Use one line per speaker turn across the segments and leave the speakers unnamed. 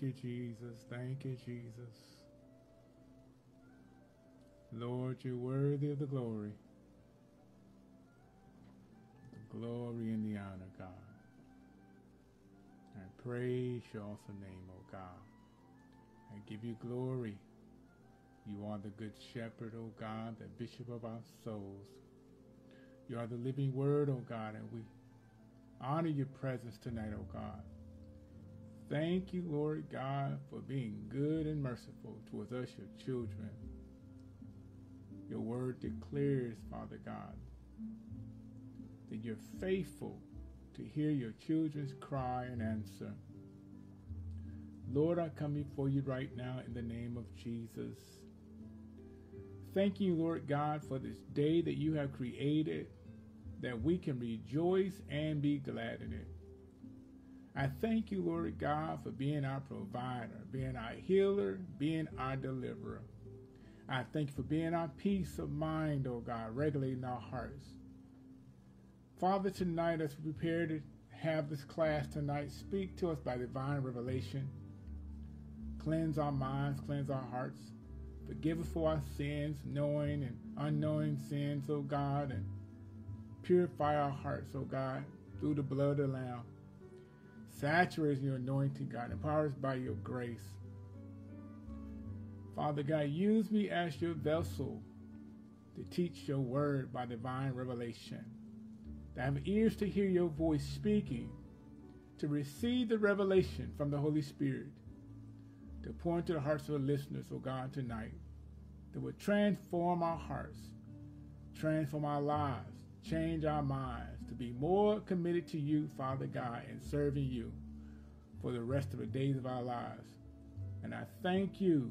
Thank you, Jesus. Thank you, Jesus. Lord, you're worthy of the glory. The glory and the honor, God. I praise your awesome name, O God. I give you glory. You are the good shepherd, O God, the bishop of our souls. You are the living word, O God, and we honor your presence tonight, O God. Thank you, Lord God, for being good and merciful towards us, your children. Your word declares, Father God, that you're faithful to hear your children's cry and answer. Lord, I come before you right now in the name of Jesus. Thank you, Lord God, for this day that you have created, that we can rejoice and be glad in it. I thank you, Lord God, for being our provider, being our healer, being our deliverer. I thank you for being our peace of mind, oh God, regulating our hearts. Father, tonight as we prepare to have this class tonight, speak to us by divine revelation. Cleanse our minds, cleanse our hearts. Forgive us for our sins, knowing and unknowing sins, oh God, and purify our hearts, oh God, through the blood of the Lamb. Saturate your anointing, God. Empower us by your grace. Father God, use me as your vessel to teach your word by divine revelation. To have ears to hear your voice speaking, to receive the revelation from the Holy Spirit, to pour into the hearts of the listeners, oh God, tonight, that would transform our hearts, transform our lives, change our minds, to be more committed to you, Father God, and serving you for the rest of the days of our lives. And I thank you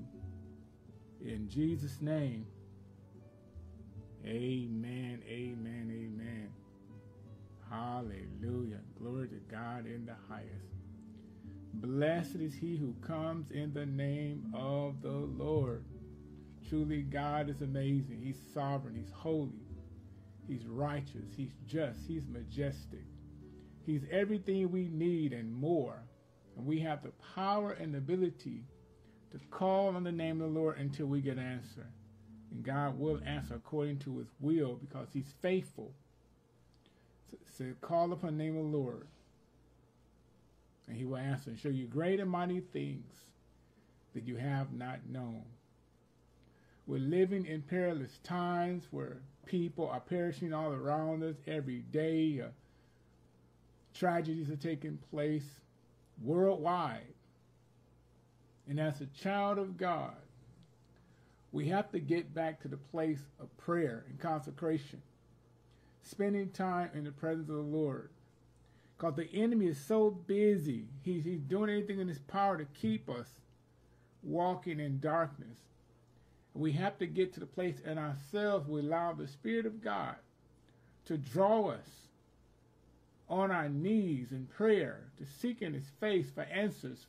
in Jesus' name. Amen, amen, amen. Hallelujah. Glory to God in the highest. Blessed is he who comes in the name of the Lord. Truly, God is amazing. He's sovereign. He's holy. He's righteous. He's just. He's majestic. He's everything we need and more. And we have the power and ability to call on the name of the Lord until we get an answer. And God will answer according to his will because he's faithful. So, so call upon the name of the Lord. And he will answer and show you great and mighty things that you have not known. We're living in perilous times where people are perishing all around us every day. Uh, tragedies are taking place worldwide. And as a child of God, we have to get back to the place of prayer and consecration, spending time in the presence of the Lord. Because the enemy is so busy, he's, he's doing anything in his power to keep us walking in darkness. We have to get to the place in ourselves we allow the Spirit of God to draw us on our knees in prayer, to seek in his face for answers,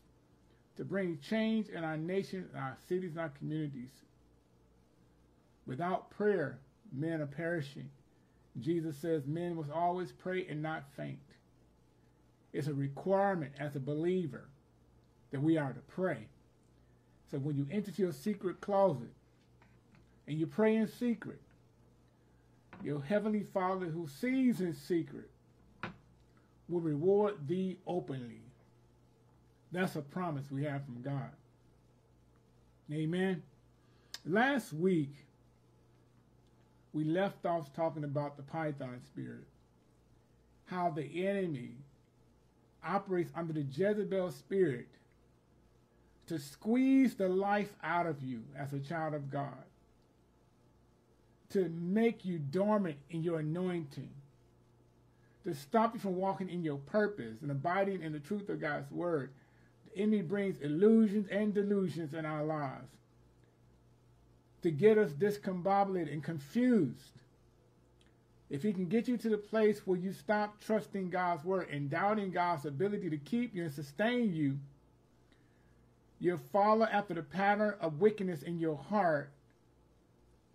to bring change in our nation, our cities, our communities. Without prayer, men are perishing. Jesus says men must always pray and not faint. It's a requirement as a believer that we are to pray. So when you enter to your secret closet and you pray in secret, your heavenly Father who sees in secret will reward thee openly. That's a promise we have from God. Amen. Last week, we left off talking about the python spirit, how the enemy operates under the Jezebel spirit to squeeze the life out of you as a child of God, to make you dormant in your anointing, to stop you from walking in your purpose and abiding in the truth of God's word. The enemy brings illusions and delusions in our lives to get us discombobulated and confused. If he can get you to the place where you stop trusting God's word and doubting God's ability to keep you and sustain you, you'll follow after the pattern of wickedness in your heart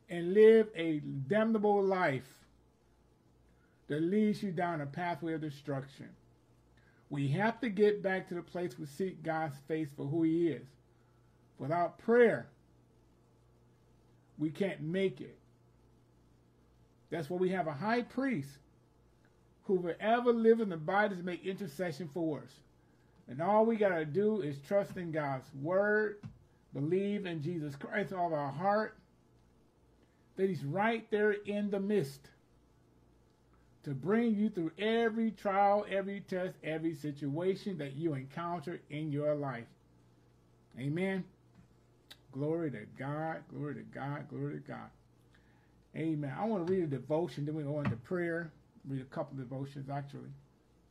and live a damnable life that leads you down a pathway of destruction. We have to get back to the place we seek God's face for who He is. Without prayer, we can't make it. That's why we have a high priest who will ever live in the body to make intercession for us. And all we got to do is trust in God's word, believe in Jesus Christ all our heart, that He's right there in the midst to bring you through every trial, every test, every situation that you encounter in your life. Amen. Glory to God, glory to God, glory to God. Amen. I want to read a devotion, then we go into prayer. Read a couple devotions actually.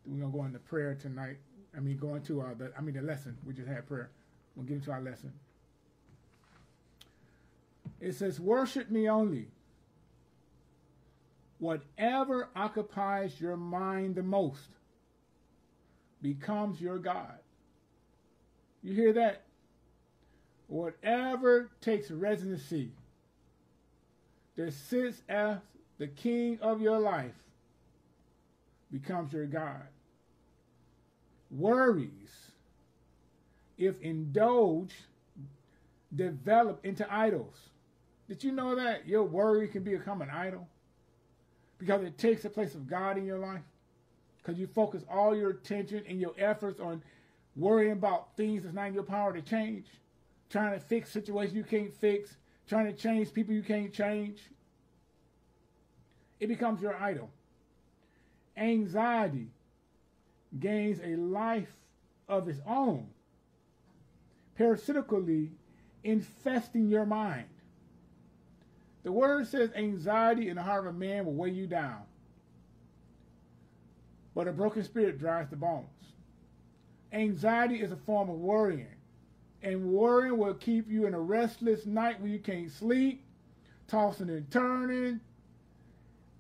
Then we're gonna go into prayer tonight. I mean, going to uh, the I mean the lesson. We just had prayer. We'll get into our lesson. It says, "Worship me only." Whatever occupies your mind the most becomes your God. You hear that? Whatever takes residency that sits as the king of your life becomes your God. Worries, if indulged, develop into idols. Did you know that your worry can become an idol? Because it takes the place of God in your life. Because you focus all your attention and your efforts on worrying about things that's not in your power to change trying to fix situations you can't fix, trying to change people you can't change. It becomes your idol. Anxiety gains a life of its own, parasitically infesting your mind. The word says anxiety in the heart of a man will weigh you down, but a broken spirit dries the bones. Anxiety is a form of worrying. And worrying will keep you in a restless night where you can't sleep, tossing and turning,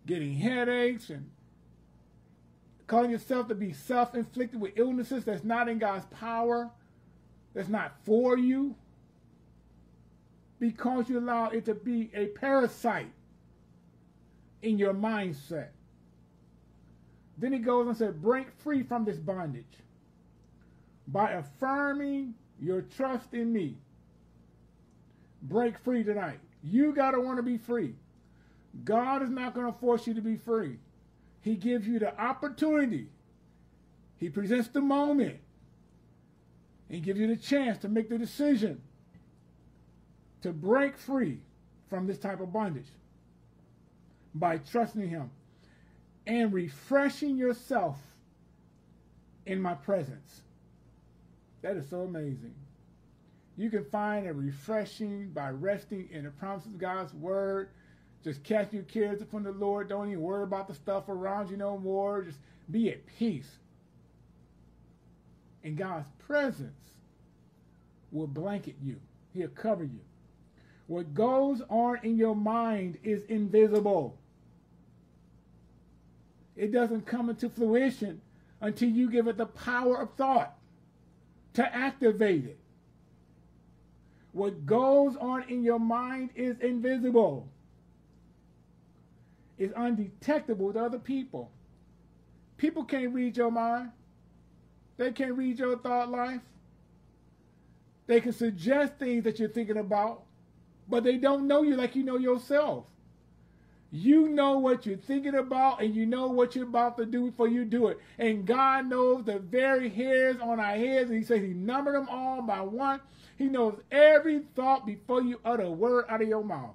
getting headaches, and calling yourself to be self inflicted with illnesses that's not in God's power, that's not for you, because you allow it to be a parasite in your mindset. Then he goes and said, Break free from this bondage by affirming your trust in me. Break free tonight. You got to want to be free. God is not going to force you to be free. He gives you the opportunity. He presents the moment. He gives you the chance to make the decision to break free from this type of bondage by trusting Him and refreshing yourself in my presence. That is so amazing. You can find a refreshing by resting in the promises of God's word. Just cast your cares upon the Lord. Don't even worry about the stuff around you no more. Just be at peace. And God's presence will blanket you. He'll cover you. What goes on in your mind is invisible. It doesn't come into fruition until you give it the power of thought to activate it. What goes on in your mind is invisible. It's undetectable to other people. People can't read your mind. They can't read your thought life. They can suggest things that you're thinking about, but they don't know you like you know yourself. You know what you're thinking about and you know what you're about to do before you do it. And God knows the very hairs on our heads. And He says He numbered them all by one. He knows every thought before you utter a word out of your mouth.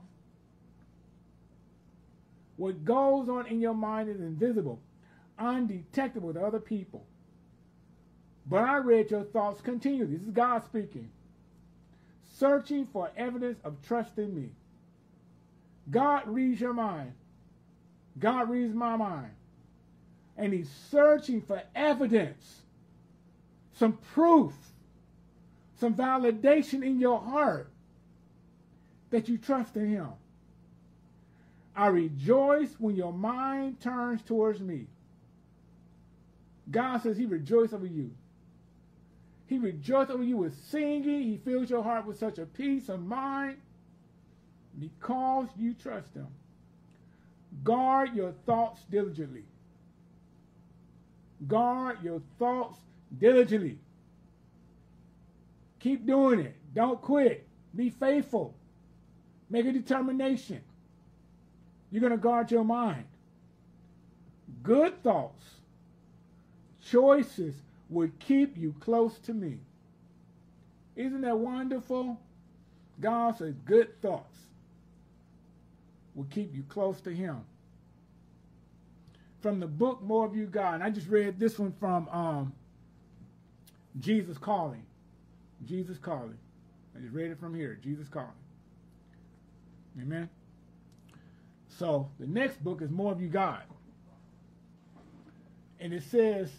What goes on in your mind is invisible, undetectable to other people. But I read your thoughts continually. This is God speaking. Searching for evidence of trust in me. God reads your mind. God reads my mind. And he's searching for evidence, some proof, some validation in your heart that you trust in him. I rejoice when your mind turns towards me. God says he rejoices over you. He rejoices over you with singing. He fills your heart with such a peace of mind because you trust him. Guard your thoughts diligently. Guard your thoughts diligently. Keep doing it. Don't quit. Be faithful. Make a determination. You're going to guard your mind. Good thoughts, choices would keep you close to me. Isn't that wonderful? God says good thoughts will keep you close to him. From the book More of You God, and I just read this one from um, Jesus Calling. Jesus Calling. I just read it from here. Jesus Calling. Amen. So the next book is More of You God. And it says,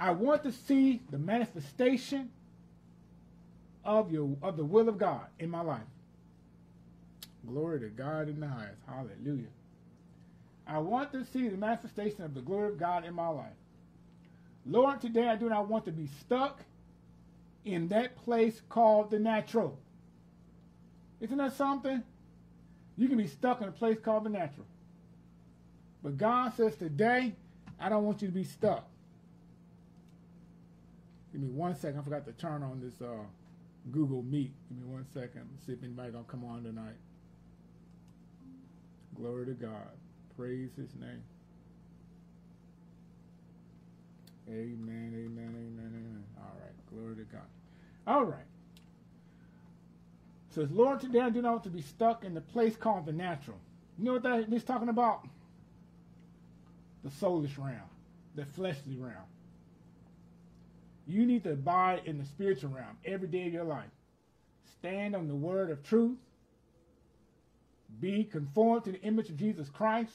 I want to see the manifestation of your of the will of God in my life. Glory to God in the highest. Hallelujah. I want to see the manifestation of the glory of God in my life. Lord, today I do not want to be stuck in that place called the natural. Isn't that something? You can be stuck in a place called the natural. But God says today, I don't want you to be stuck. Give me one second. I forgot to turn on this uh, Google Meet. Give me one second. See if anybody gonna come on tonight. Glory to God. Praise his name. Amen, amen, amen, amen. All right. Glory to God. All right. Says, Lord, today I do not want to be stuck in the place called the natural. You know what that is talking about? The soulish realm, the fleshly realm. You need to abide in the spiritual realm every day of your life. Stand on the word of truth. Be conformed to the image of Jesus Christ.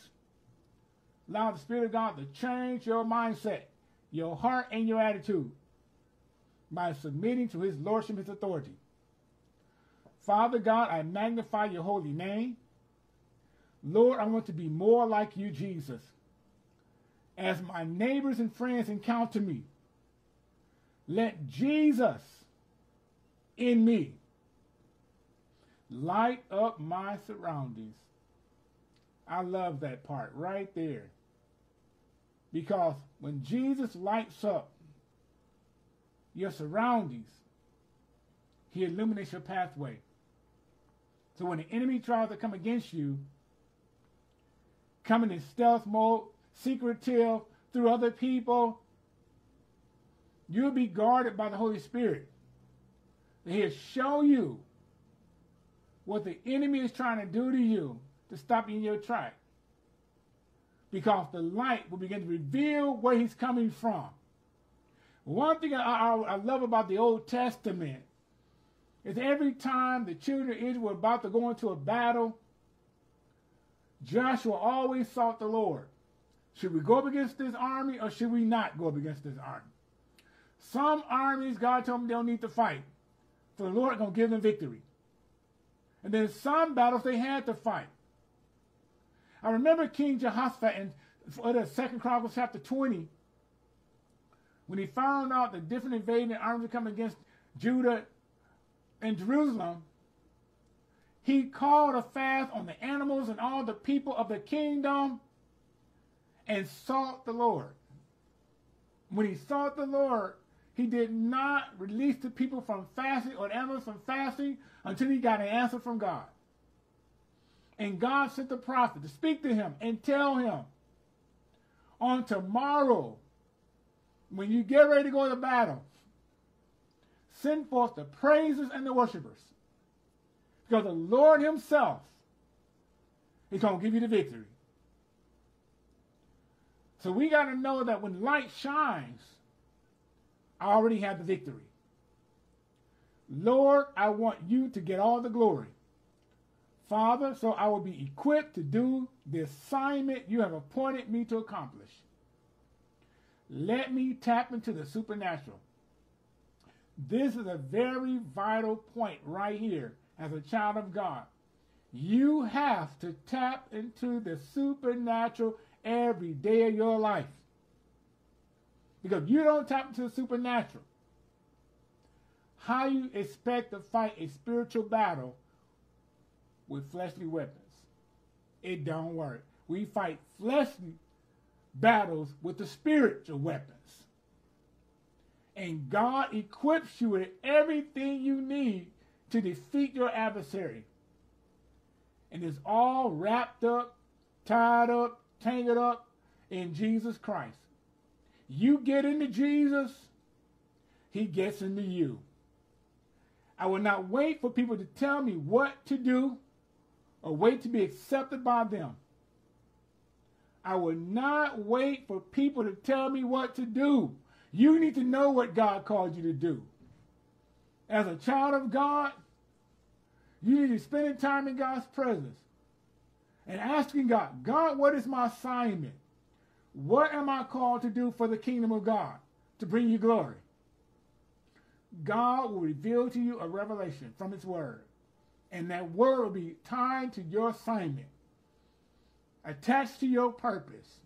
Allow the Spirit of God to change your mindset, your heart, and your attitude by submitting to his lordship, his authority. Father God, I magnify your holy name. Lord, I want to be more like you, Jesus. As my neighbors and friends encounter me, let Jesus in me light up my surroundings. I love that part right there. Because when Jesus lights up your surroundings, he illuminates your pathway. So when the enemy tries to come against you, coming in stealth mode, secretive, through other people, you'll be guarded by the Holy Spirit. He'll show you what the enemy is trying to do to you to stop you in your track. Because the light will begin to reveal where he's coming from. One thing I, I, I love about the Old Testament is every time the children of Israel were about to go into a battle, Joshua always sought the Lord. Should we go up against this army or should we not go up against this army? Some armies, God told them they don't need to fight. For the Lord going to give them victory. And then some battles they had to fight. I remember King Jehoshaphat in the Second Chronicles chapter 20, when he found out the different invading armies were coming against Judah and Jerusalem, he called a fast on the animals and all the people of the kingdom and sought the Lord. When he sought the Lord, he did not release the people from fasting or animals from fasting until he got an answer from God. And God sent the prophet to speak to him and tell him on tomorrow when you get ready to go to battle, send forth the praisers and the worshipers. Because the Lord himself is going to give you the victory. So we got to know that when light shines, I already have the victory. Lord, I want you to get all the glory. Father, so I will be equipped to do the assignment you have appointed me to accomplish. Let me tap into the supernatural. This is a very vital point right here as a child of God. You have to tap into the supernatural every day of your life. Because you don't tap into the supernatural, how you expect to fight a spiritual battle with fleshly weapons? It don't work. We fight fleshly battles with the spiritual weapons. And God equips you with everything you need to defeat your adversary. And it's all wrapped up, tied up, tangled up in Jesus Christ. You get into Jesus, he gets into you. I will not wait for people to tell me what to do or wait to be accepted by them. I will not wait for people to tell me what to do. You need to know what God called you to do. As a child of God, you need to spend time in God's presence and asking God, God, what is my assignment? What am I called to do for the kingdom of God to bring you glory? God will reveal to you a revelation from his word. And that word will be tied to your assignment, attached to your purpose,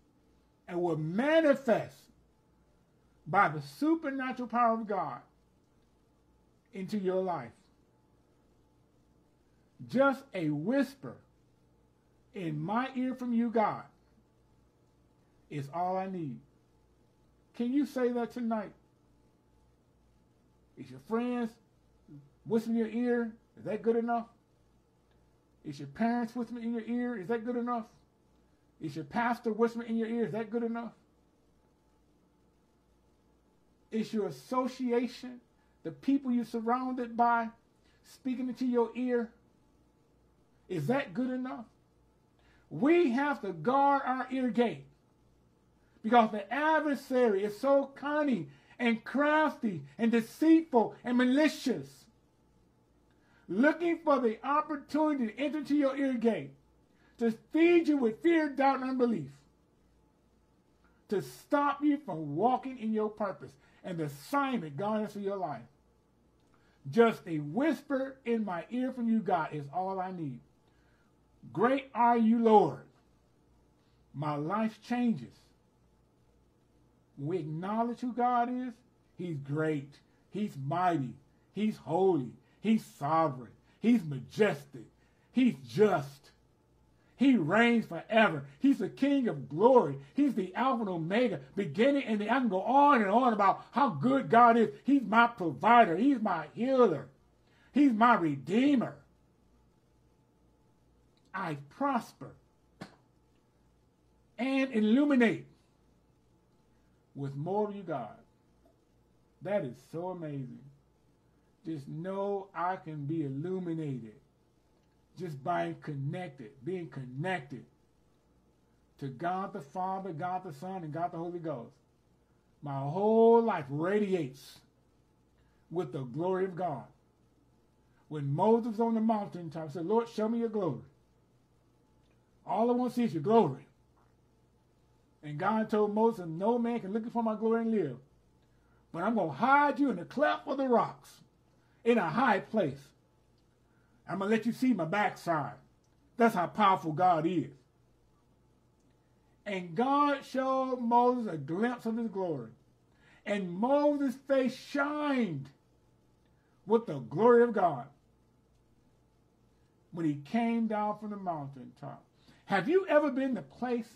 and will manifest by the supernatural power of God into your life. Just a whisper in my ear from you, God, is all I need. Can you say that tonight? Is your friends whispering in your ear? Is that good enough? Is your parents whispering in your ear? Is that good enough? Is your pastor whispering in your ear? Is that good enough? Is your association, the people you're surrounded by, speaking into your ear? Is that good enough? We have to guard our ear gate because the adversary is so cunning and crafty and deceitful and malicious, looking for the opportunity to enter into your ear gate, to feed you with fear, doubt, and unbelief, to stop you from walking in your purpose and the assignment God has for your life. Just a whisper in my ear from you, God, is all I need. Great are you, Lord. My life changes we acknowledge who God is, He's great, He's mighty, He's holy, He's sovereign, He's majestic, He's just. He reigns forever. He's the King of glory. He's the Alpha and Omega, beginning and the, I can go on and on about how good God is. He's my provider. He's my healer. He's my redeemer. I prosper and illuminate with more of you, God. That is so amazing. Just know I can be illuminated just by connected, being connected to God the Father, God the Son, and God the Holy Ghost. My whole life radiates with the glory of God. When Moses on the mountaintop said, Lord, show me your glory. All I want to see is your glory. And God told Moses, no man can look for my glory and live. But I'm going to hide you in the cleft of the rocks in a high place. I'm going to let you see my backside. That's how powerful God is. And God showed Moses a glimpse of his glory. And Moses' face shined with the glory of God when he came down from the mountaintop. Have you ever been the place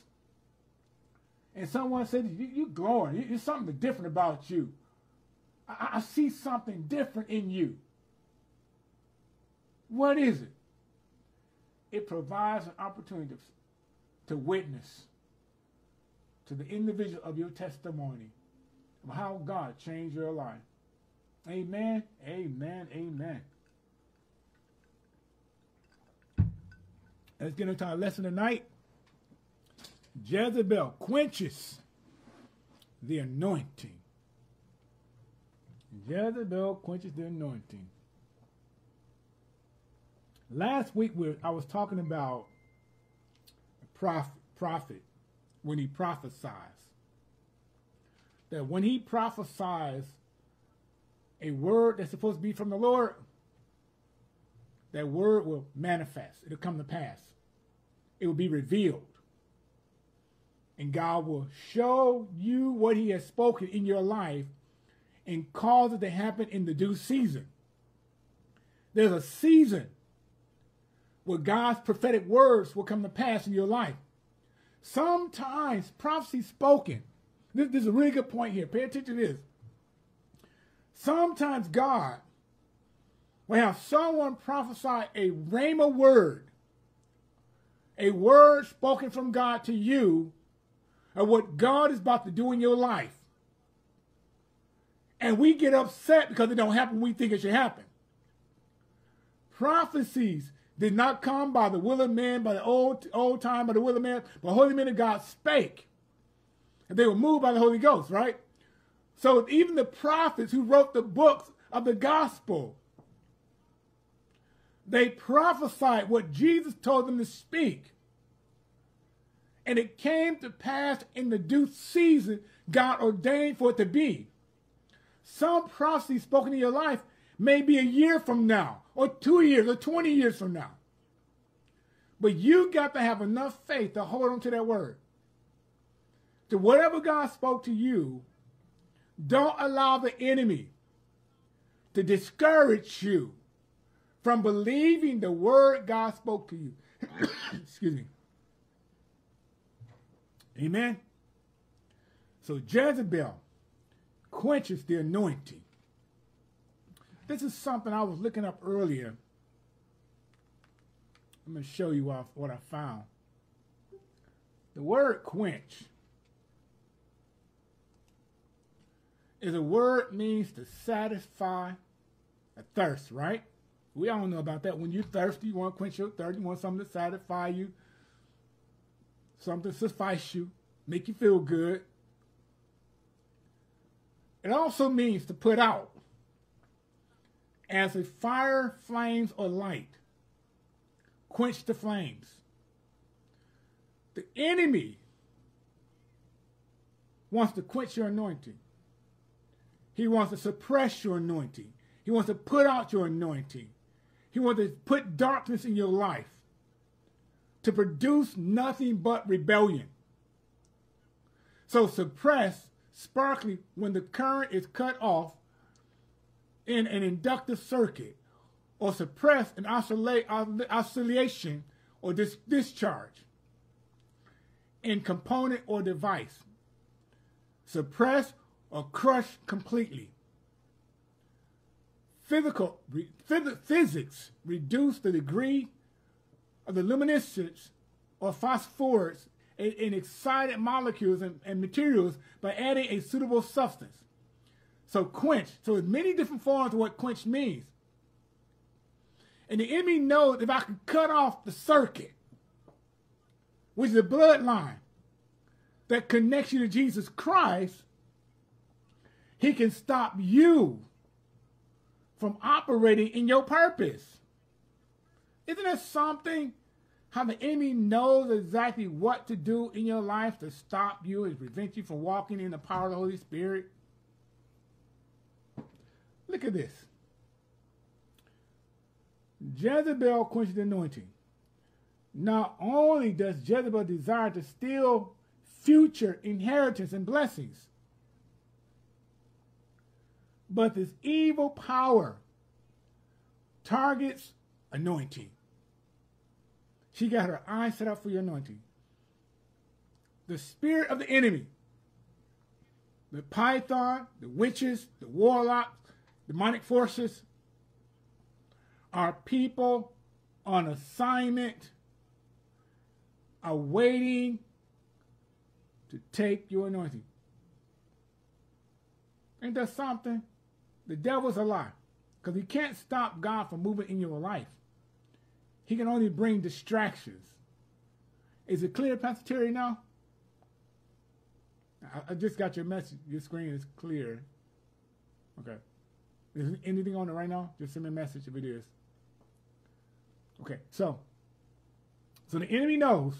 and someone said, you, you glowing. There's something different about you. I, I see something different in you. What is it? It provides an opportunity to witness to the individual of your testimony of how God changed your life. Amen, amen, amen. Let's get into our lesson tonight. Jezebel quenches the anointing. Jezebel quenches the anointing. Last week we, I was talking about a prophet, prophet when he prophesies. That when he prophesies a word that's supposed to be from the Lord, that word will manifest. It'll come to pass. It will be revealed and God will show you what he has spoken in your life and cause it to happen in the due season. There's a season where God's prophetic words will come to pass in your life. Sometimes prophecy spoken. This, this is a really good point here. Pay attention to this. Sometimes God will have someone prophesy a rhema word, a word spoken from God to you of what God is about to do in your life. And we get upset because it don't happen. We think it should happen. Prophecies did not come by the will of man, by the old old time, by the will of man, but Holy Men of God spake. And they were moved by the Holy Ghost, right? So even the prophets who wrote the books of the gospel, they prophesied what Jesus told them to speak. And it came to pass in the due season God ordained for it to be. Some prophecy spoken in your life may be a year from now, or two years, or 20 years from now. But you got to have enough faith to hold on to that word. To whatever God spoke to you, don't allow the enemy to discourage you from believing the word God spoke to you. Excuse me. Amen. So Jezebel quenches the anointing. This is something I was looking up earlier. I'm going to show you what I found. The word quench is a word means to satisfy a thirst, right? We all know about that. When you're thirsty, you want to quench your thirst, you want something to satisfy you, something suffice you, make you feel good. It also means to put out as a fire, flames, or light. Quench the flames. The enemy wants to quench your anointing. He wants to suppress your anointing. He wants to put out your anointing. He wants to put darkness in your life to produce nothing but rebellion. So suppress sparkly when the current is cut off in an inductive circuit or suppress an oscillation or dis discharge in component or device. Suppress or crush completely. Physical, phys physics reduce the degree of the luminescence or phosphorus in, excited molecules and, and materials by adding a suitable substance. So quench. So there's many different forms of what quench means. And the enemy knows if I can cut off the circuit, which is the bloodline that connects you to Jesus Christ, he can stop you from operating in your purpose. Isn't that something? How the enemy knows exactly what to do in your life to stop you and prevent you from walking in the power of the Holy Spirit. Look at this. Jezebel quenched the anointing. Not only does Jezebel desire to steal future inheritance and blessings, but this evil power targets anointing. She got her eyes set up for your anointing. The spirit of the enemy, the python, the witches, the warlocks, demonic forces are people on assignment, awaiting to take your anointing. Ain't that something? The devil's a lie. Because he can't stop God from moving in your life. He can only bring distractions. Is it clear, Pastor Terry, now? I, just got your message. Your screen is clear. Okay. Is anything on it right now? Just send me a message if it is. Okay, so so the enemy knows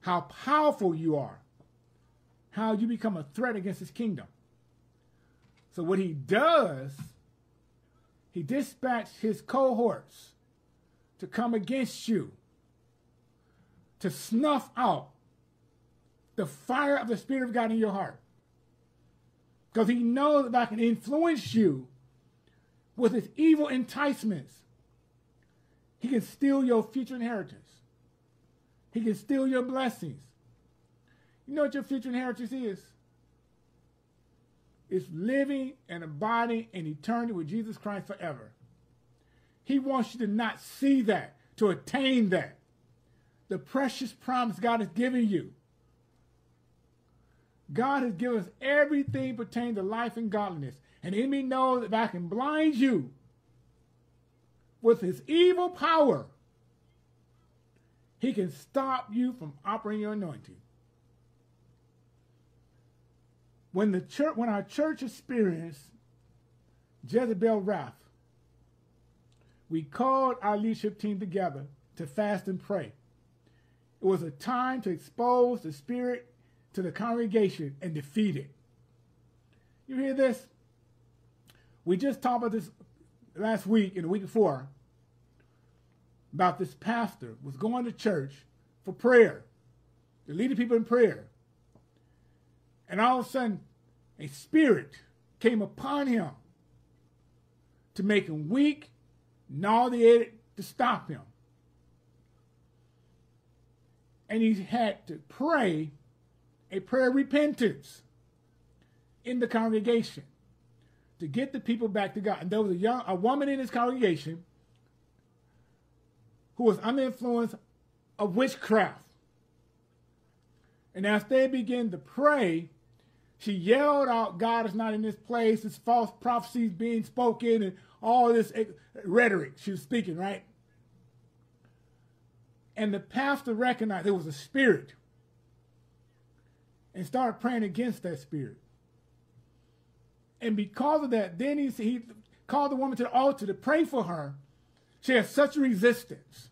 how powerful you are, how you become a threat against his kingdom. So what he does, he dispatched his cohorts to come against you, to snuff out the fire of the Spirit of God in your heart. Because he knows that I can influence you with his evil enticements. He can steal your future inheritance. He can steal your blessings. You know what your future inheritance is? It's living and abiding in eternity with Jesus Christ forever. He wants you to not see that, to attain that. The precious promise God has given you. God has given us everything pertaining to life and godliness. And the enemy knows if I can blind you with his evil power, he can stop you from operating your anointing. When the church, when our church experienced Jezebel wrath, we called our leadership team together to fast and pray. It was a time to expose the spirit to the congregation and defeat it. You hear this? We just talked about this last week and the week before about this pastor was going to church for prayer, to lead the people in prayer. And all of a sudden, a spirit came upon him to make him weak, nauseated, to stop him. And he had to pray a prayer of repentance in the congregation to get the people back to God. And there was a young a woman in his congregation who was under influence of witchcraft. And as they began to pray, she yelled out, God is not in this place, it's false prophecies being spoken, and all this rhetoric she was speaking, right? And the pastor recognized there was a spirit and started praying against that spirit. And because of that, then he, he called the woman to the altar to pray for her. She had such resistance.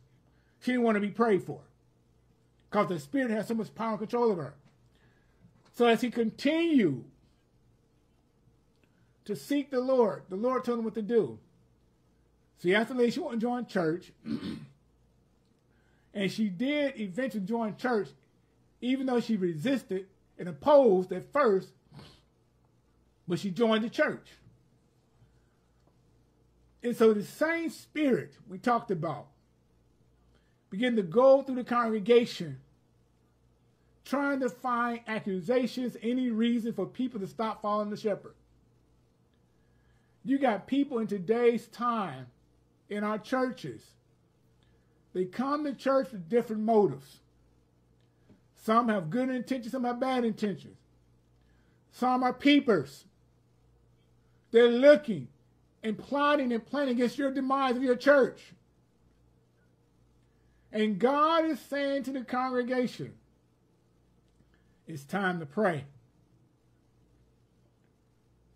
She didn't want to be prayed for because the spirit had so much power and control over her. So as he continued to seek the Lord, the Lord told him what to do. So lady she to join church. and she did eventually join church, even though she resisted and opposed at first, but she joined the church. And so the same spirit we talked about began to go through the congregation trying to find accusations, any reason for people to stop following the shepherd. You got people in today's time in our churches. They come to church with different motives. Some have good intentions, some have bad intentions. Some are peepers. They're looking and plotting and planning against your demise of your church. And God is saying to the congregation, it's time to pray.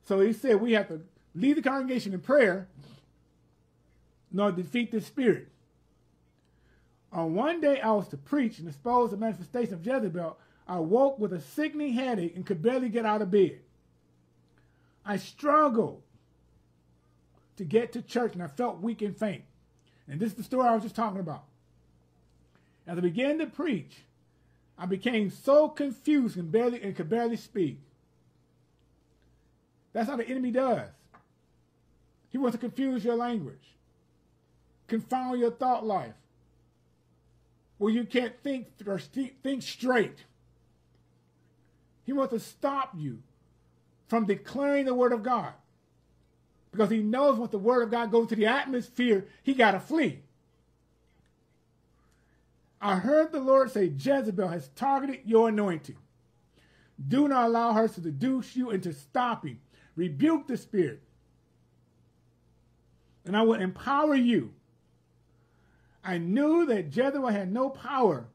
So he said we have to lead the congregation in prayer to defeat the spirit. On one day I was to preach and expose the manifestation of Jezebel. I woke with a sickening headache and could barely get out of bed. I struggled to get to church and I felt weak and faint. And this is the story I was just talking about. As I began to preach, I became so confused and barely and could barely speak. That's how the enemy does. He wants to confuse your language, confound your thought life, where you can't think or think straight. He wants to stop you from declaring the word of God. Because he knows once the word of God goes to the atmosphere, he got to flee. I heard the Lord say, Jezebel has targeted your anointing. Do not allow her to seduce you into stopping. Rebuke the spirit. And I will empower you I knew that Jezebel had no power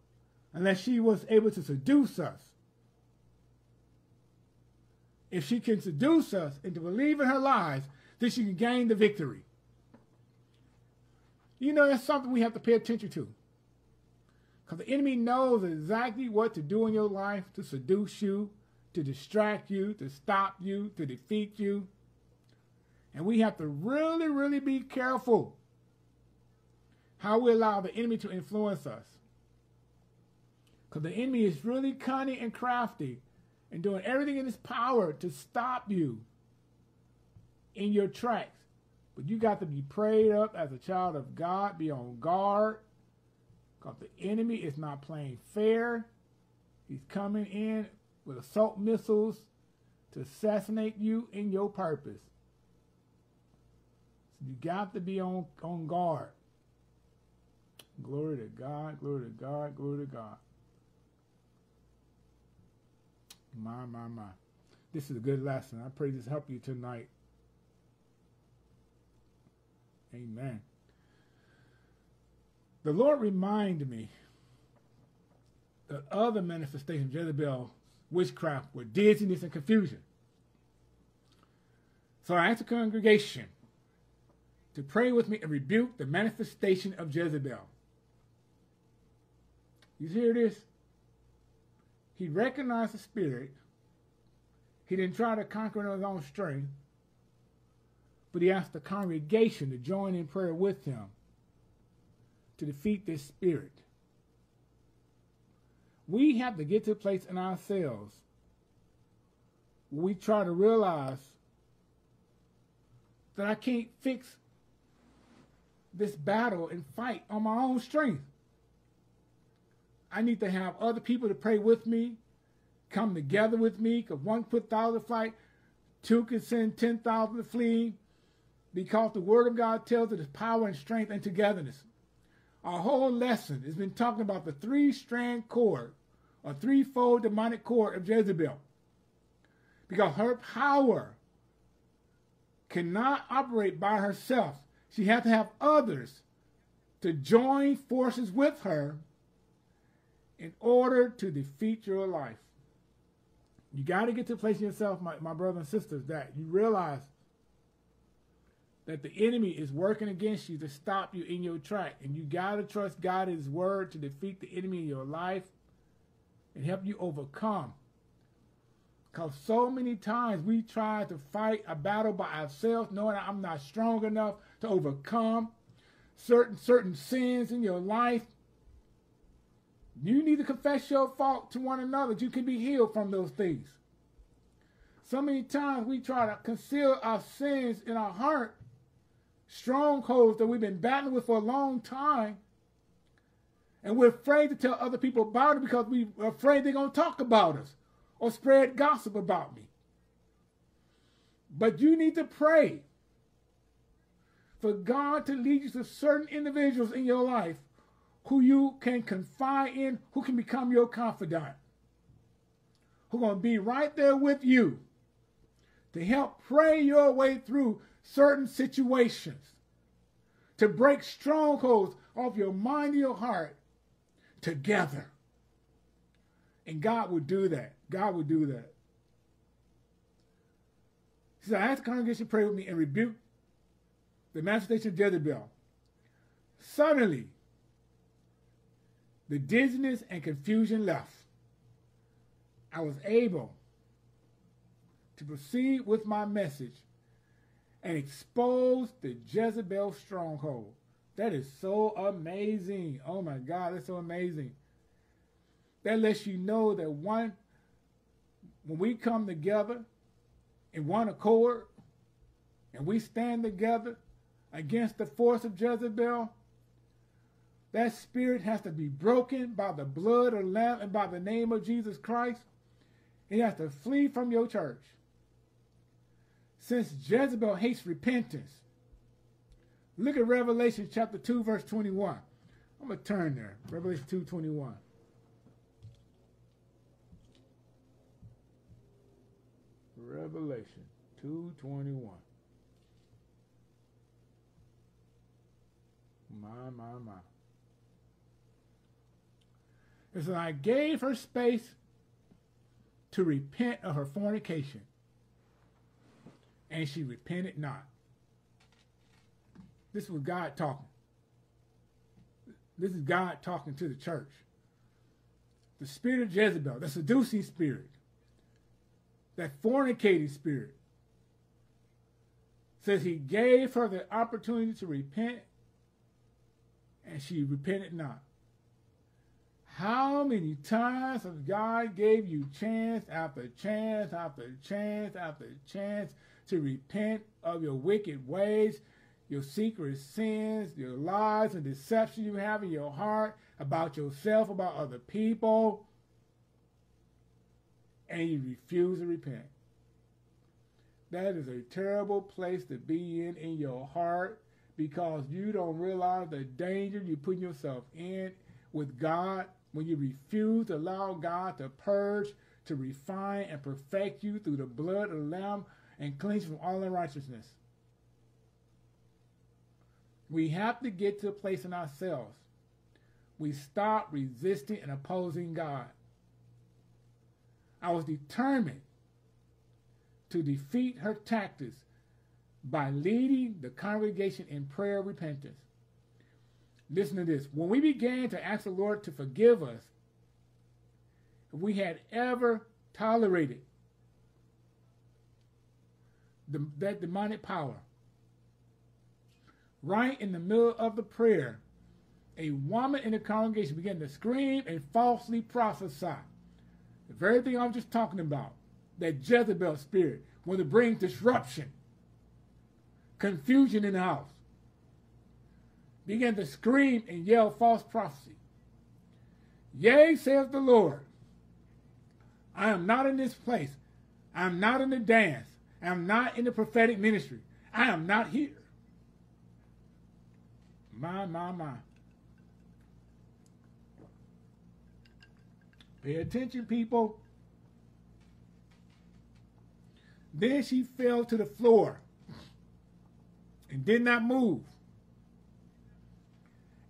unless she was able to seduce us. If she can seduce us into believing her lies, then she can gain the victory. You know, that's something we have to pay attention to. Because the enemy knows exactly what to do in your life to seduce you, to distract you, to stop you, to defeat you. And we have to really, really be careful how we allow the enemy to influence us. Because the enemy is really cunning and crafty and doing everything in his power to stop you in your tracks. But you got to be prayed up as a child of God, be on guard. Because the enemy is not playing fair. He's coming in with assault missiles to assassinate you in your purpose. So you got to be on, on guard. Glory to God, glory to God, glory to God. My, my, my. This is a good lesson. I pray this help you tonight. Amen. The Lord reminded me that other manifestations of Jezebel witchcraft were dizziness and confusion. So I asked the congregation to pray with me and rebuke the manifestation of Jezebel. You hear this? He recognized the spirit. He didn't try to conquer it on his own strength, but he asked the congregation to join in prayer with him to defeat this spirit. We have to get to a place in ourselves where we try to realize that I can't fix this battle and fight on my own strength. I need to have other people to pray with me, come together with me, because one put thousand fight, two can send 10,000 to flee, because the word of God tells is power and strength and togetherness. Our whole lesson has been talking about the three-strand cord, or threefold demonic cord of Jezebel. Because her power cannot operate by herself. She has to have others to join forces with her in order to defeat your life. You got to get to a place in yourself, my, my brothers and sisters, that you realize that the enemy is working against you to stop you in your track. And you got to trust God His word to defeat the enemy in your life and help you overcome. Because so many times we try to fight a battle by ourselves, knowing I'm not strong enough to overcome certain certain sins in your life. You need to confess your fault to one another. You can be healed from those things. So many times we try to conceal our sins in our heart strongholds that we've been battling with for a long time. And we're afraid to tell other people about it because we're afraid they're going to talk about us or spread gossip about me. But you need to pray for God to lead you to certain individuals in your life who you can confide in, who can become your confidant, who going to be right there with you to help pray your way through certain situations to break strongholds off your mind and your heart together. And God will do that. God will do that. He said, I asked the congregation to pray with me and rebuke the manifestation of Jezebel. Suddenly, the dizziness and confusion left. I was able to proceed with my message and expose the Jezebel stronghold. That is so amazing. Oh my God, that's so amazing. That lets you know that one, when we come together in one accord and we stand together against the force of Jezebel, that spirit has to be broken by the blood of the Lamb and by the name of Jesus Christ. It has to flee from your church since Jezebel hates repentance. Look at Revelation chapter 2, verse 21. I'm going to turn there. Revelation 2, 21. Revelation 2.21. My, my, my. It says, I gave her space to repent of her fornication and she repented not. This was God talking. This is God talking to the church. The spirit of Jezebel, the seducing spirit, that fornicating spirit, says he gave her the opportunity to repent and she repented not. How many times has God gave you chance after chance after chance after chance to repent of your wicked ways, your secret sins, your lies and deception you have in your heart about yourself, about other people, and you refuse to repent. that is a terrible place to be in in your heart because you don't realize the danger you put yourself in with God when you refuse to allow God to purge, to refine, and perfect you through the blood of the Lamb and cleanse from all unrighteousness. We have to get to a place in ourselves. We stop resisting and opposing God. I was determined to defeat her tactics by leading the congregation in prayer repentance. Listen to this. When we began to ask the Lord to forgive us, if we had ever tolerated the, that demonic power, right in the middle of the prayer, a woman in the congregation began to scream and falsely prophesy. The very thing I was just talking about, that Jezebel spirit, when it brings disruption, confusion in the house, began to scream and yell false prophecy. Yea, saith the Lord, I am not in this place. I am not in the dance. I am not in the prophetic ministry. I am not here. My, my, my. Pay attention, people. Then she fell to the floor and did not move,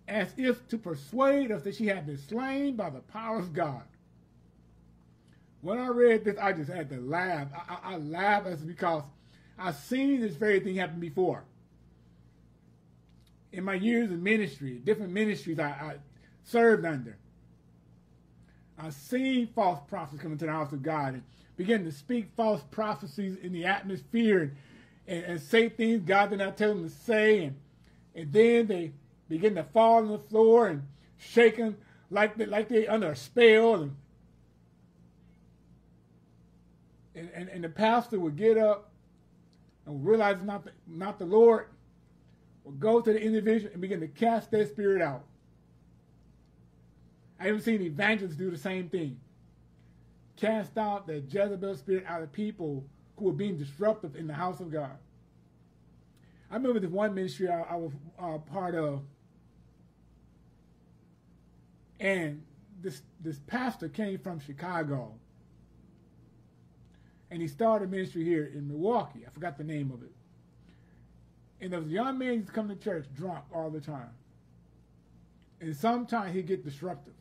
as if to persuade us that she had been slain by the power of God. When I read this, I just had to laugh. I, I, I laugh as because I've seen this very thing happen before in my years of ministry, different ministries I, I served under, I've seen false prophets come into the house of God and begin to speak false prophecies in the atmosphere and, and, and say things God did not tell them to say. And, and then they begin to fall on the floor and shaking like they, like they under a spell. And, and, and, and the pastor would get up and realize not the, not the Lord would go to the individual and begin to cast that spirit out. I even seen evangelists do the same thing. Cast out the Jezebel spirit out of people who were being disruptive in the house of God. I remember this one ministry I, I was uh, part of, and this this pastor came from Chicago, and he started a ministry here in Milwaukee. I forgot the name of it. And there was a young man used to come to church drunk all the time. And sometimes he'd get disruptive.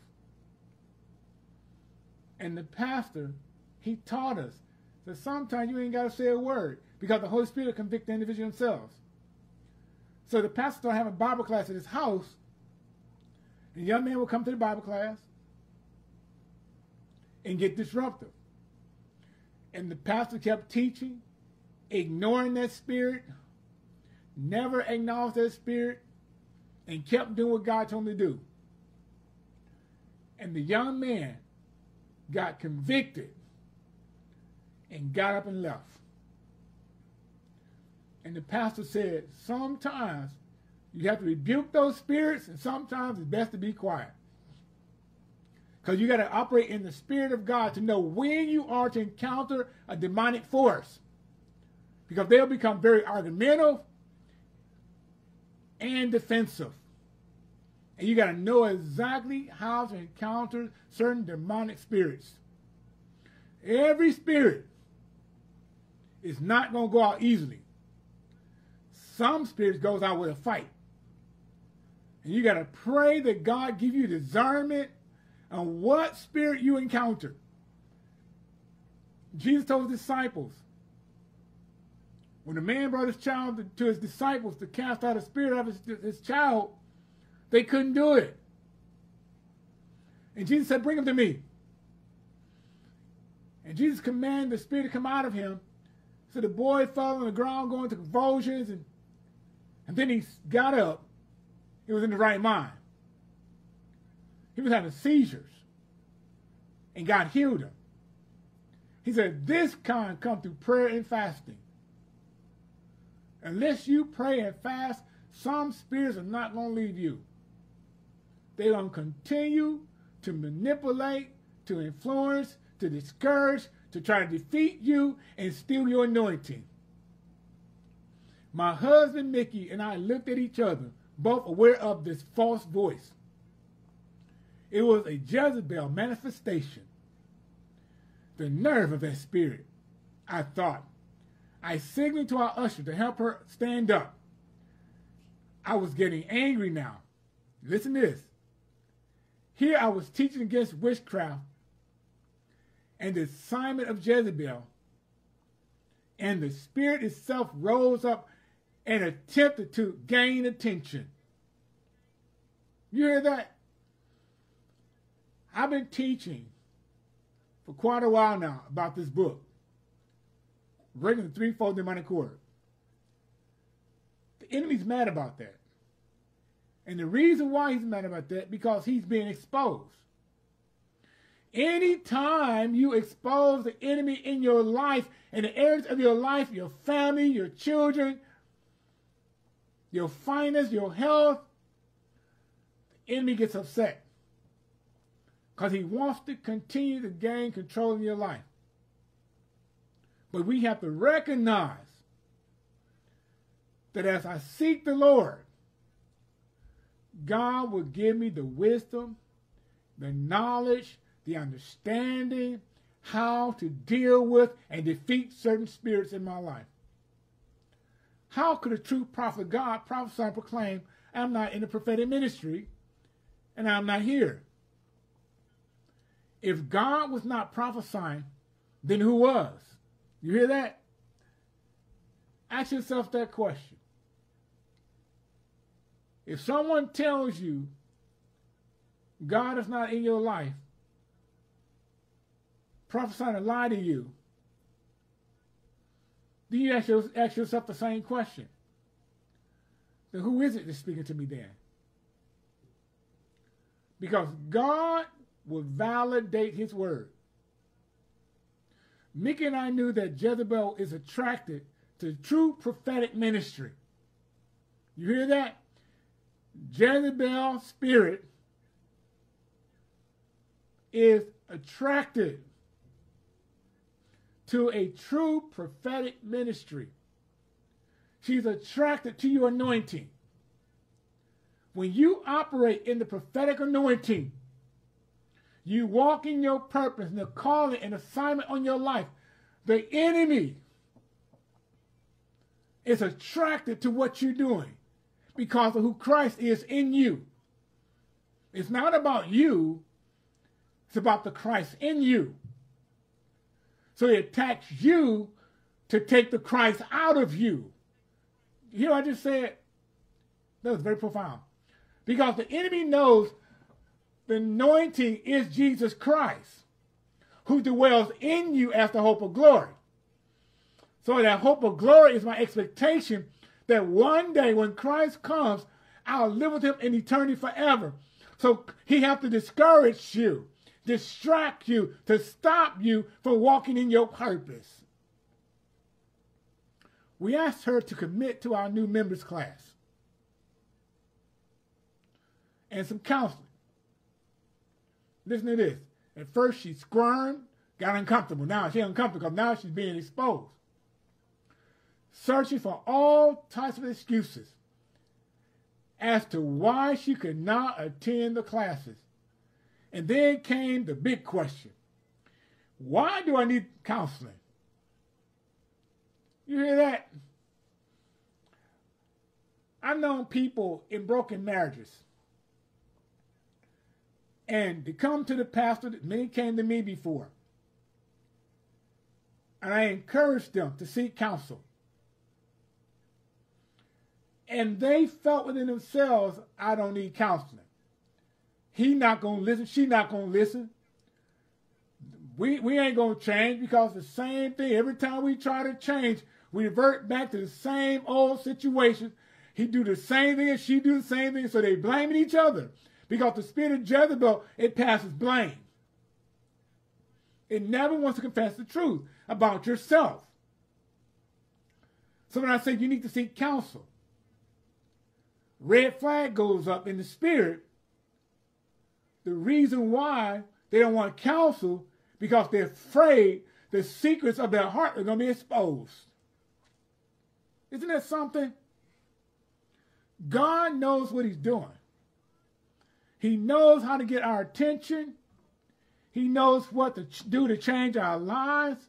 And the pastor, he taught us that sometimes you ain't got to say a word because the Holy Spirit will convict the individual themselves. So the pastor started having Bible class at his house. And young man would come to the Bible class and get disruptive. And the pastor kept teaching, ignoring that spirit, never acknowledged that spirit, and kept doing what God told him to do. And the young man got convicted and got up and left. And the pastor said, sometimes you have to rebuke those spirits, and sometimes it's best to be quiet. Because you got to operate in the Spirit of God to know when you are to encounter a demonic force. Because they'll become very argumentative and defensive. And you got to know exactly how to encounter certain demonic spirits. Every spirit is not going to go out easily. Some spirits goes out with a fight. And you got to pray that God give you discernment on what spirit you encounter. Jesus told his disciples, when the man brought his child to, his disciples to cast out a spirit of his, his child, they couldn't do it. And Jesus said, Bring him to me. And Jesus commanded the spirit to come out of him. So the boy fell on the ground going to convulsions. And, and then he got up. He was in the right mind. He was having seizures. And God healed him. He said, This kind come through prayer and fasting. Unless you pray and fast, some spirits are not going to leave you. They're going to continue to manipulate, to influence, to discourage, to try to defeat you and steal your anointing. My husband Mickey and I looked at each other, both aware of this false voice. It was a Jezebel manifestation. The nerve of that spirit, I thought. I signaled to our usher to help her stand up. I was getting angry now. Listen to this. Here I was teaching against witchcraft and the assignment of Jezebel. And the spirit itself rose up and attempted to gain attention. You hear that? I've been teaching for quite a while now about this book, Breaking the Threefold Demonic Cord. The enemy's mad about that. And the reason why he's mad about that, because he's being exposed. Anytime you expose the enemy in your life, in the areas of your life, your family, your children, your finance, your health, the enemy gets upset. Because he wants to continue to gain control in your life. But we have to recognize that as I seek the Lord, God will give me the wisdom, the knowledge, the understanding how to deal with and defeat certain spirits in my life. How could a true prophet God prophesy and proclaim, I'm not in the prophetic ministry and I'm not here? If God was not prophesying, then who was? You hear that? Ask yourself that question. If someone tells you God is not in your life, prophesying a lie to you, then you ask, ask yourself the same question. Then who is it that's speaking to me then? Because God will validate his word. Mickey and I knew that Jezebel is attracted to true prophetic ministry. You hear that? Jezebel spirit is attracted to a true prophetic ministry. She's attracted to your anointing. When you operate in the prophetic anointing, you walk in your purpose and the calling and assignment on your life, the enemy is attracted to what you're doing because of who Christ is in you. It's not about you, it's about the Christ in you. So he attacks you to take the Christ out of you. You what I just said? That was very profound. Because the enemy knows the anointing is Jesus Christ, who dwells in you as the hope of glory. So that hope of glory is my expectation that one day when Christ comes, I'll live with him in eternity forever. So he has to discourage you distract you, to stop you from walking in your purpose. We asked her to commit to our new members class and some counseling. Listen to this. At first she squirmed, got uncomfortable. Now she's uncomfortable because now she's being exposed. Searching for all types of excuses as to why she could not attend the classes. And then came the big question. Why do I need counseling? You hear that? I've known people in broken marriages. And to come to the pastor, many came to me before. And I encouraged them to seek counsel. And they felt within themselves, I don't need counseling. He not gonna listen. She not gonna listen. We we ain't gonna change because the same thing. Every time we try to change, we revert back to the same old situation. He do the same thing and she do the same thing. So they blaming each other. Because the spirit of Jezebel, it passes blame. It never wants to confess the truth about yourself. So when I say you need to seek counsel, red flag goes up in the spirit the reason why they don't want counsel because they're afraid the secrets of their heart are going to be exposed. Isn't that something? God knows what he's doing. He knows how to get our attention. He knows what to do to change our lives.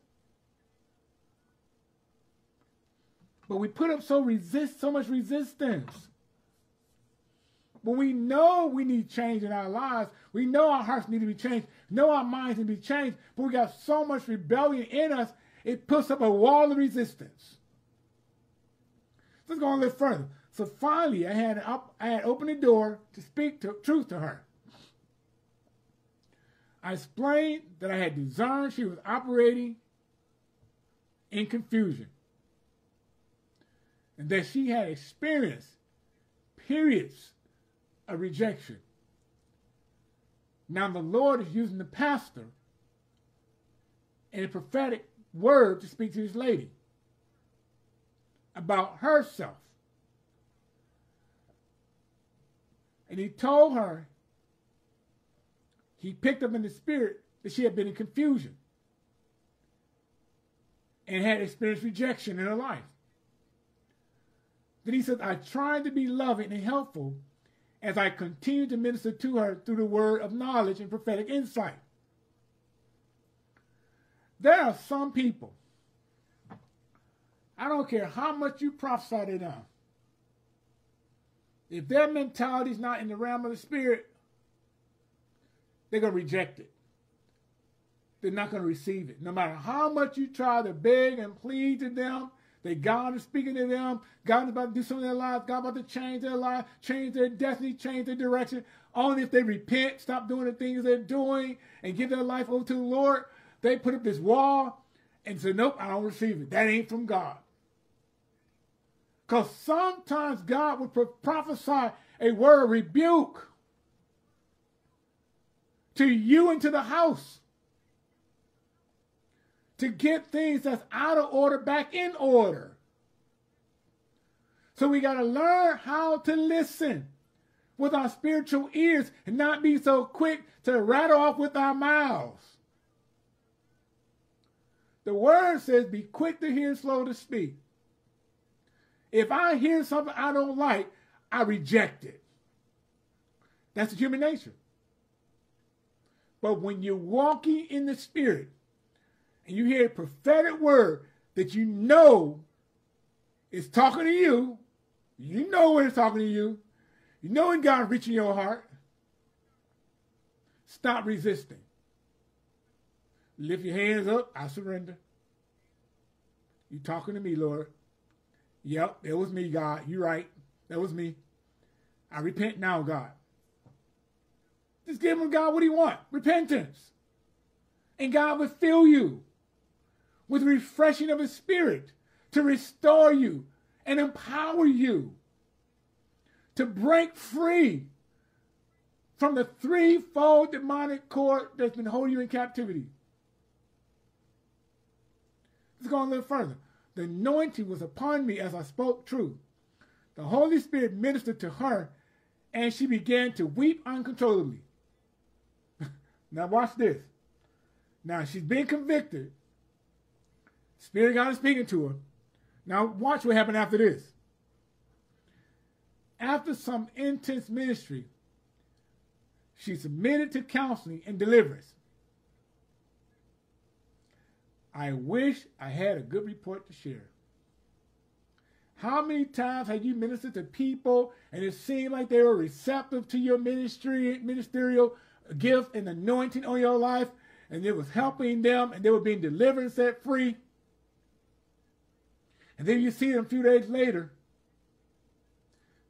But we put up so resist so much resistance. When we know we need change in our lives, we know our hearts need to be changed, know our minds need to be changed, but we got so much rebellion in us, it puts up a wall of resistance. Let's go a little further. So finally, I had up, I had opened the door to speak to, truth to her. I explained that I had discerned she was operating in confusion and that she had experienced periods of rejection. Now the Lord is using the pastor in a prophetic word to speak to this lady about herself. And he told her, he picked up in the spirit that she had been in confusion and had experienced rejection in her life. Then he said, I tried to be loving and helpful as I continued to minister to her through the word of knowledge and prophetic insight. There are some people, I don't care how much you prophesy to them, if their mentality is not in the realm of the spirit, they're going to reject it. They're not going to receive it. No matter how much you try to beg and plead to them, that God is speaking to them. God is about to do something in their lives. God about to change their life, change their destiny, change their direction. Only if they repent, stop doing the things they're doing, and give their life over to the Lord, they put up this wall and say, Nope, I don't receive it. That ain't from God. Because sometimes God would prophesy a word of rebuke to you and to the house to get things that's out of order back in order. So we got to learn how to listen with our spiritual ears and not be so quick to rattle off with our mouths. The word says, be quick to hear, slow to speak. If I hear something I don't like, I reject it. That's human nature. But when you're walking in the Spirit, and you hear a prophetic word that you know is talking to you, you know when it's talking to you, you know when God's reaching your heart, stop resisting. Lift your hands up, I surrender. You talking to me, Lord. Yep, it was me, God. You're right. That was me. I repent now, God. Just give him God what he want. Repentance. And God will fill you with refreshing of his spirit to restore you and empower you to break free from the threefold demonic cord that's been holding you in captivity. Let's go a little further. The anointing was upon me as I spoke truth. The Holy Spirit ministered to her, and she began to weep uncontrollably. now, watch this. Now, she's been convicted Spirit of God is speaking to her. Now, watch what happened after this. After some intense ministry, she submitted to counseling and deliverance. I wish I had a good report to share. How many times have you ministered to people and it seemed like they were receptive to your ministry, ministerial gift and anointing on your life, and it was helping them and they were being delivered and set free? And then you see them a few days later,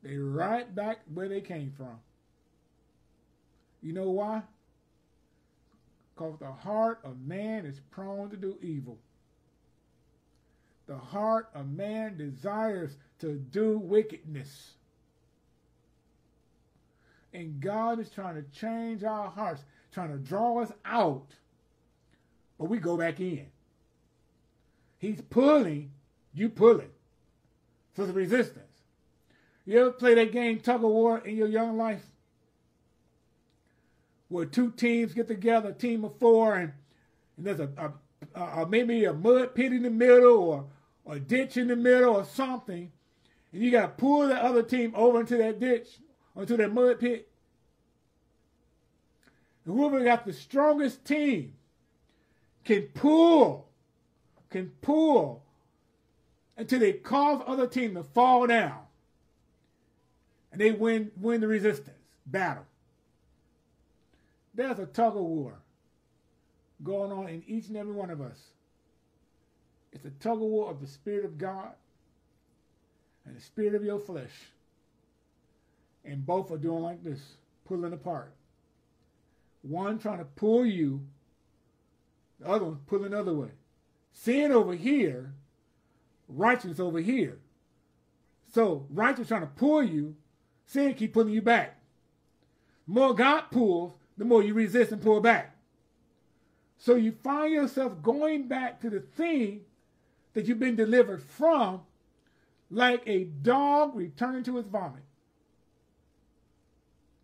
they right back where they came from. You know why? Because the heart of man is prone to do evil. The heart of man desires to do wickedness. And God is trying to change our hearts, trying to draw us out, but we go back in. He's pulling you pull it for the resistance. You ever play that game tug of war in your young life? Where two teams get together, a team of four, and, and there's a, a, a, maybe a mud pit in the middle or or a ditch in the middle or something, and you got to pull the other team over into that ditch, into that mud pit. And whoever got the strongest team can pull, can pull until they cause other team to fall down. And they win win the resistance battle. There's a tug of war going on in each and every one of us. It's a tug of war of the Spirit of God and the spirit of your flesh. And both are doing like this, pulling apart. One trying to pull you, the other one pulling the other way. Sin over here, righteousness over here. So righteousness trying to pull you, sin keep pulling you back. The more God pulls, the more you resist and pull back. So you find yourself going back to the thing that you've been delivered from like a dog returning to his vomit.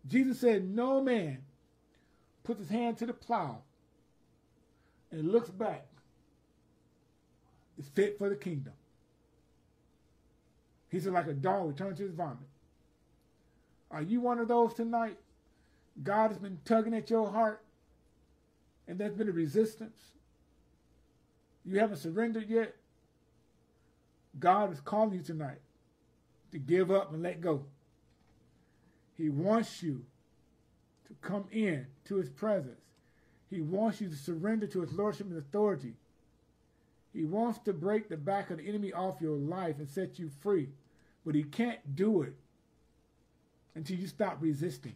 Jesus said, No man puts his hand to the plow and looks back is fit for the kingdom. He said, like a dog returning to his vomit. Are you one of those tonight? God has been tugging at your heart and there's been a resistance. You haven't surrendered yet. God is calling you tonight to give up and let go. He wants you to come in to his presence. He wants you to surrender to his lordship and authority. He wants to break the back of the enemy off your life and set you free. But he can't do it until you stop resisting.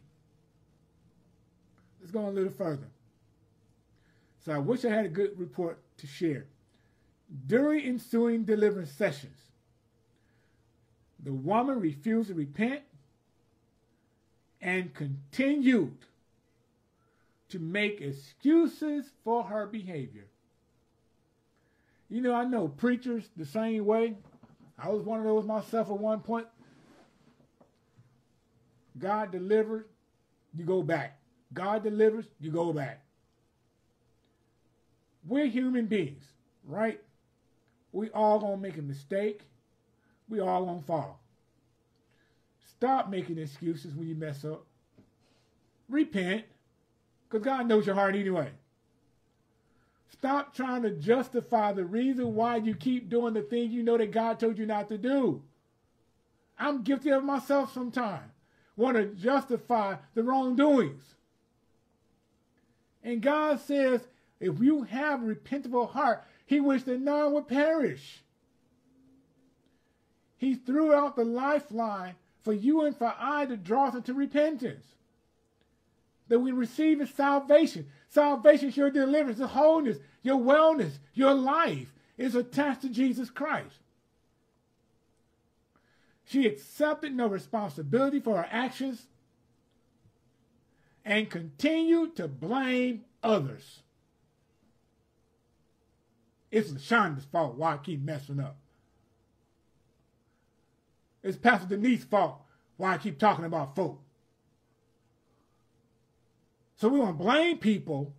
Let's go a little further. So I wish I had a good report to share. During ensuing deliverance sessions, the woman refused to repent and continued to make excuses for her behavior. You know, I know preachers the same way. I was one of those myself at one point. God delivers, you go back. God delivers, you go back. We're human beings, right? We all gonna make a mistake. We all gonna fall. Stop making excuses when you mess up. Repent, because God knows your heart anyway. Stop trying to justify the reason why you keep doing the things you know that God told you not to do. I'm guilty of myself sometimes. Want to justify the wrongdoings. And God says, if you have a repentable heart, he wished that none would perish. He threw out the lifeline for you and for I to draw us into repentance. That we receive his salvation. Salvation is your deliverance, your wholeness, your wellness, your life is attached to Jesus Christ. She accepted no responsibility for her actions and continued to blame others. It's LaShonda's fault why I keep messing up. It's Pastor Denise's fault why I keep talking about folk. So we want to blame people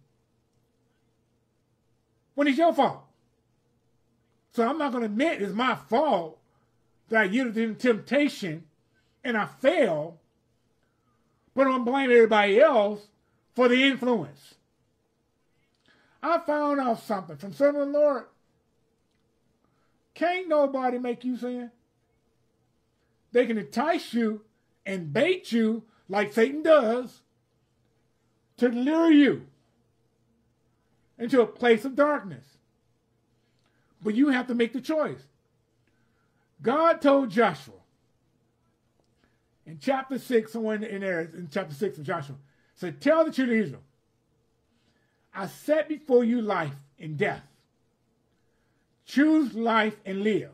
when it's your fault. So I'm not going to admit it's my fault that I yielded in temptation and I failed, but I'm to blame everybody else for the influence. I found out something from serving the Lord. Can't nobody make you sin. They can entice you and bait you like Satan does to lure you into a place of darkness. But you have to make the choice. God told Joshua in chapter 6, somewhere in there, in chapter 6 of Joshua, said, Tell the children of Israel, I set before you life and death. Choose life and live,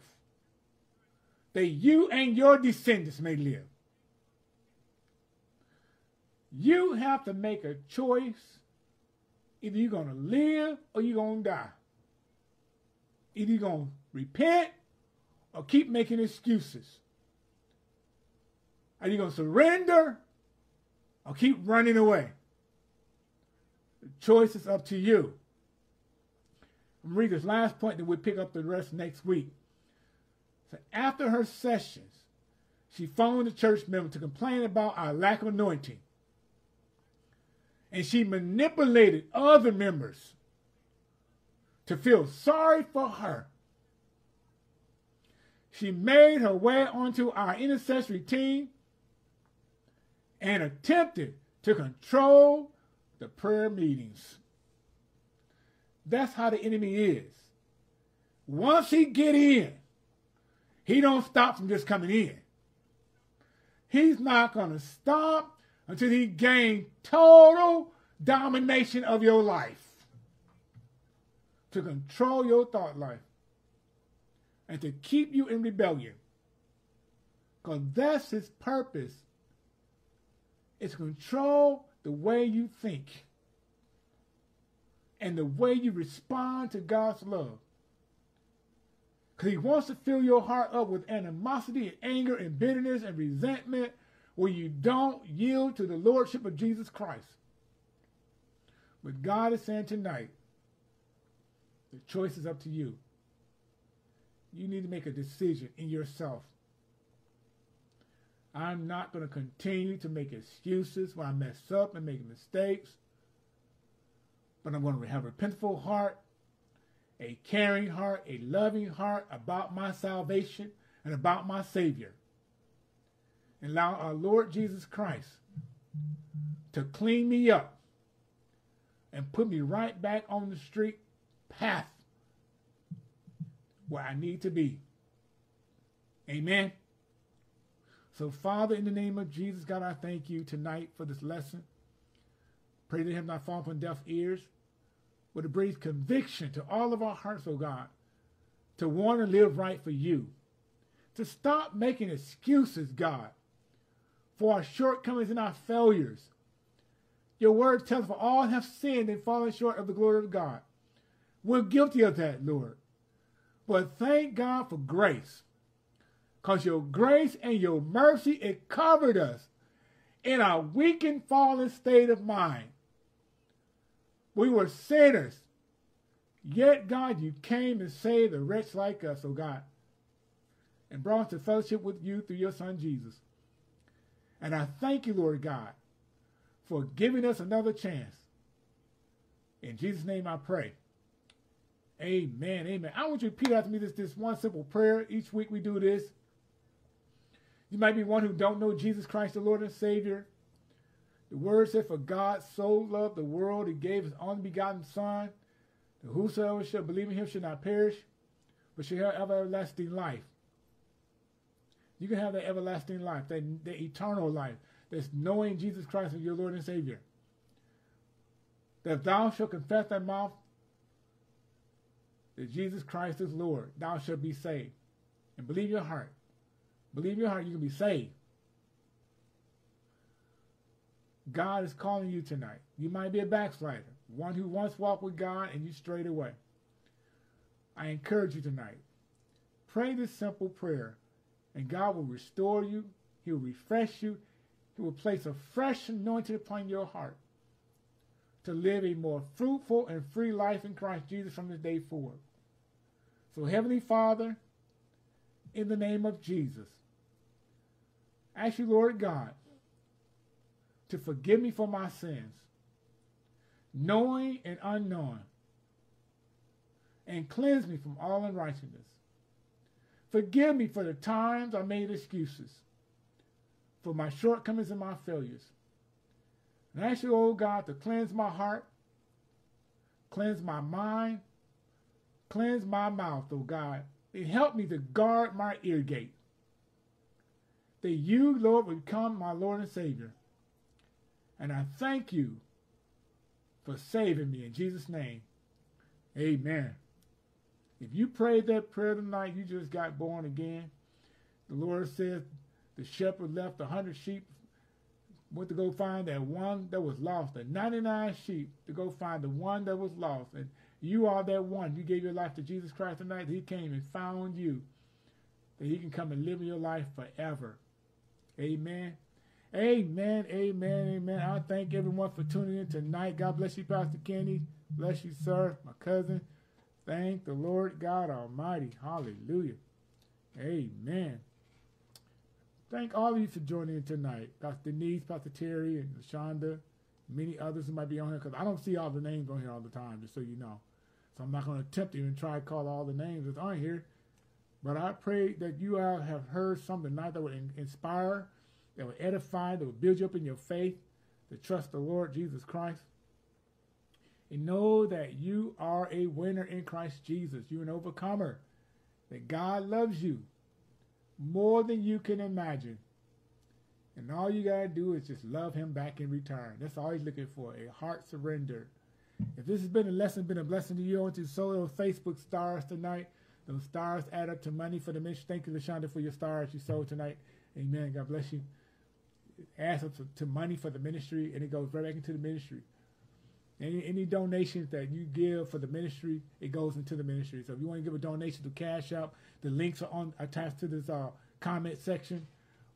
that you and your descendants may live. You have to make a choice. Either you're going to live or you're going to die. Either you're going to repent or keep making excuses. Are you going to surrender or keep running away? The choice is up to you. I'm read this last point, then we'll pick up the rest next week. So after her sessions, she phoned the church member to complain about our lack of anointing. And she manipulated other members to feel sorry for her. She made her way onto our intercessory team and attempted to control the prayer meetings. That's how the enemy is. Once he get in, he don't stop from just coming in. He's not going to stop until he gains total domination of your life to control your thought life and to keep you in rebellion. Because that's his purpose. It's control the way you think and the way you respond to God's love. Because he wants to fill your heart up with animosity and anger and bitterness and resentment where you don't yield to the lordship of Jesus Christ. But God is saying tonight, the choice is up to you. You need to make a decision in yourself. I'm not going to continue to make excuses when I mess up and make mistakes. But I'm going to have a repentful heart, a caring heart, a loving heart about my salvation and about my Savior. Allow our Lord Jesus Christ to clean me up and put me right back on the street path where I need to be. Amen. So, Father, in the name of Jesus, God, I thank you tonight for this lesson. Pray that it have not fallen upon deaf ears, but it brings conviction to all of our hearts, oh God, to want to live right for you. To stop making excuses, God, for our shortcomings and our failures. Your word tells us, for all have sinned and fallen short of the glory of God. We're guilty of that, Lord. But thank God for grace. Because your grace and your mercy, it covered us in our weakened, fallen state of mind. We were sinners. Yet, God, you came and saved a wretch like us, oh God, and brought us to fellowship with you through your Son, Jesus. And I thank you, Lord God, for giving us another chance. In Jesus' name I pray. Amen. Amen. I want you to repeat after me this, this one simple prayer. Each week we do this. You might be one who don't know Jesus Christ, the Lord and Savior. The word said, For God so loved the world, he gave his only begotten Son, that whosoever shall believe in him shall not perish, but shall have everlasting life. You can have that everlasting life, that, that eternal life, that's knowing Jesus Christ as your Lord and Savior. That thou shalt confess thy mouth that Jesus Christ is Lord, thou shalt be saved. And believe your heart. Believe your heart, you can be saved. God is calling you tonight. You might be a backslider, one who once walked with God and you strayed away. I encourage you tonight. Pray this simple prayer, and God will restore you. He will refresh you. He will place a fresh anointing upon your heart to live a more fruitful and free life in Christ Jesus from this day forward. So, Heavenly Father, in the name of Jesus, I ask you, Lord God, to forgive me for my sins, knowing and unknowing, and cleanse me from all unrighteousness. Forgive me for the times I made excuses, for my shortcomings and my failures. And I ask you, oh God, to cleanse my heart, cleanse my mind, cleanse my mouth, oh God, and help me to guard my ear gate. That you, Lord, would become my Lord and Savior. And I thank you for saving me in Jesus' name. Amen. If you prayed that prayer tonight, you just got born again. The Lord says the shepherd left a hundred sheep went to go find that one that was lost, the 99 sheep to go find the one that was lost. And you are that one. You gave your life to Jesus Christ tonight. He came and found you. That he can come and live in your life forever. Amen. Amen. Amen. Amen. I thank everyone for tuning in tonight. God bless you, Pastor Kenny. Bless you, sir. My cousin. Thank the Lord God Almighty. Hallelujah. Amen. Thank all of you for joining in tonight. Pastor Denise, Pastor Terry, and Shonda, many others who might be on here, because I don't see all the names on here all the time, just so you know. So I'm not going to attempt to even try to call all the names that's on here. But I pray that you all have heard something tonight that would inspire, that would edify, that would build you up in your faith, to trust the Lord Jesus Christ. And know that you are a winner in Christ Jesus. You're an overcomer. That God loves you more than you can imagine. And all you got to do is just love him back in return. That's all he's looking for, a heart surrender. If this has been a lesson, been a blessing to you, I want you to sow those Facebook stars tonight. Those stars add up to money for the ministry. Thank you, LaShonda, for your stars you sold tonight. Amen. God bless you. It adds up to, to money for the ministry, and it goes right back into the ministry. Any, any donations that you give for the ministry, it goes into the ministry. So if you want to give a donation to Cash App, the links are on attached to this uh, comment section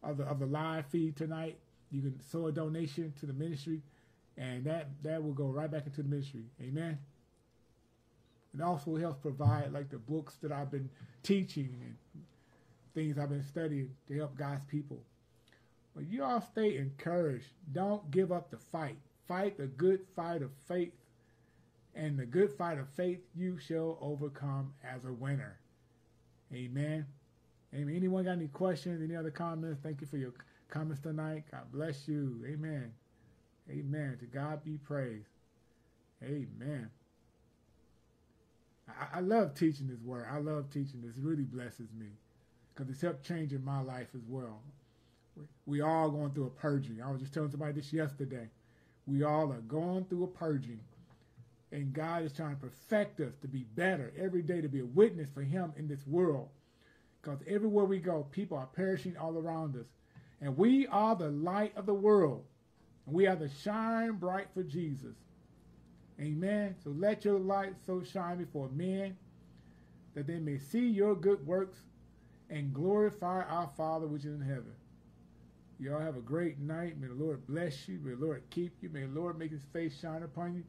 of the of the live feed tonight. You can sow a donation to the ministry, and that that will go right back into the ministry. Amen. It also helps provide like the books that I've been teaching and things I've been studying to help God's people. But you all stay encouraged. Don't give up the fight. Fight the good fight of faith. And the good fight of faith you shall overcome as a winner. Amen. Amen. Anyone got any questions, any other comments? Thank you for your comments tonight. God bless you. Amen. Amen. To God be praised. Amen. I, I love teaching this word. I love teaching this. It really blesses me because it's helped changing my life as well. We, we all going through a purging. I was just telling somebody this yesterday. We all are going through a purging. And God is trying to perfect us to be better every day, to be a witness for Him in this world. Because everywhere we go, people are perishing all around us. And we are the light of the world. And we are the shine bright for Jesus. Amen. So let your light so shine before men that they may see your good works and glorify our Father which is in heaven. You all have a great night. May the Lord bless you. May the Lord keep you. May the Lord make his face shine upon you.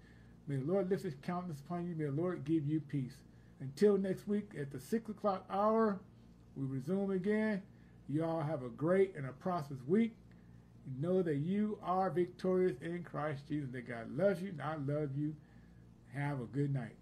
May the Lord lift his countenance upon you. May the Lord give you peace. Until next week at the 6 o'clock hour, we resume again. You all have a great and a prosperous week. know that you are victorious in Christ Jesus, that God loves you and I love you. Have a good night.